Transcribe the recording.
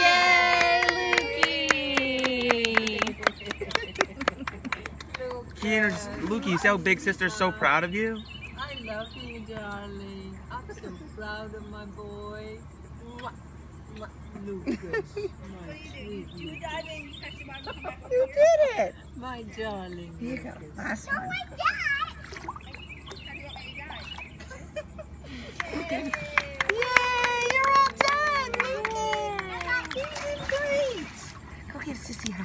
Yay, Lukey! Keanu, Lukey, you see how big sister's so proud of you? I love you, darling. I'm so proud of my boy. Mwah, mwah, Lucas, my sweet You Lucas. dive in, you touch your mom, come back over You here. did it. My darling. Here you go. Lucas. Last Oh one. my god! How give se her